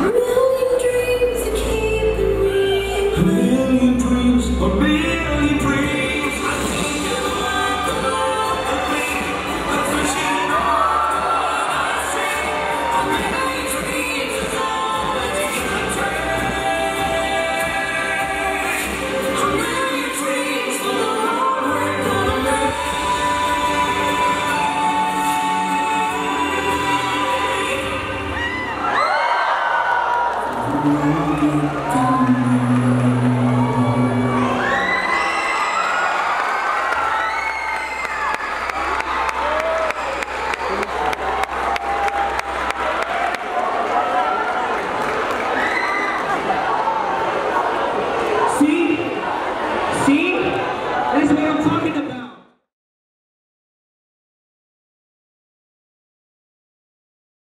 Million dreams are keeping me.